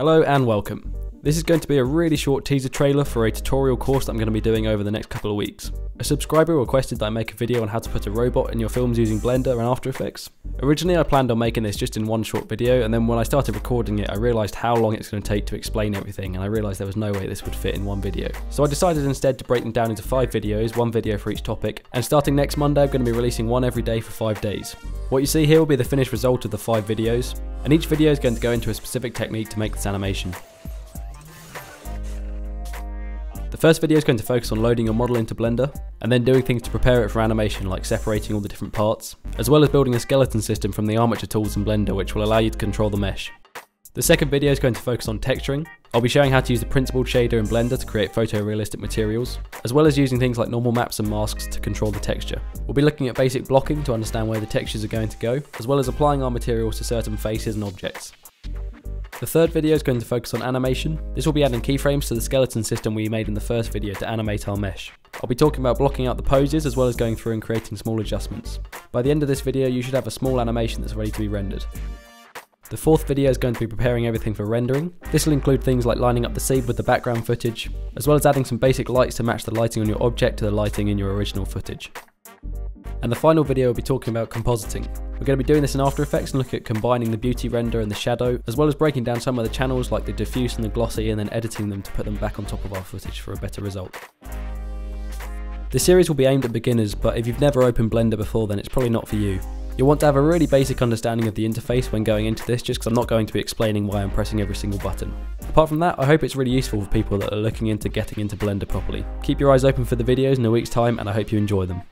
Hello and welcome. This is going to be a really short teaser trailer for a tutorial course that I'm going to be doing over the next couple of weeks. A subscriber requested that I make a video on how to put a robot in your films using Blender and After Effects. Originally I planned on making this just in one short video and then when I started recording it I realised how long it's going to take to explain everything and I realised there was no way this would fit in one video. So I decided instead to break them down into 5 videos, one video for each topic, and starting next Monday I'm going to be releasing one every day for 5 days. What you see here will be the finished result of the 5 videos, and each video is going to go into a specific technique to make this animation. First video is going to focus on loading your model into Blender, and then doing things to prepare it for animation like separating all the different parts, as well as building a skeleton system from the armature tools in Blender which will allow you to control the mesh. The second video is going to focus on texturing. I'll be showing how to use the principled shader in Blender to create photorealistic materials, as well as using things like normal maps and masks to control the texture. We'll be looking at basic blocking to understand where the textures are going to go, as well as applying our materials to certain faces and objects. The third video is going to focus on animation. This will be adding keyframes to the skeleton system we made in the first video to animate our mesh. I'll be talking about blocking out the poses as well as going through and creating small adjustments. By the end of this video you should have a small animation that's ready to be rendered. The fourth video is going to be preparing everything for rendering. This will include things like lining up the seed with the background footage, as well as adding some basic lights to match the lighting on your object to the lighting in your original footage. And the final video will be talking about compositing. We're going to be doing this in After Effects and look at combining the beauty render and the shadow, as well as breaking down some of the channels like the diffuse and the glossy and then editing them to put them back on top of our footage for a better result. This series will be aimed at beginners, but if you've never opened Blender before then it's probably not for you. You'll want to have a really basic understanding of the interface when going into this just because I'm not going to be explaining why I'm pressing every single button. Apart from that, I hope it's really useful for people that are looking into getting into Blender properly. Keep your eyes open for the videos in a week's time and I hope you enjoy them.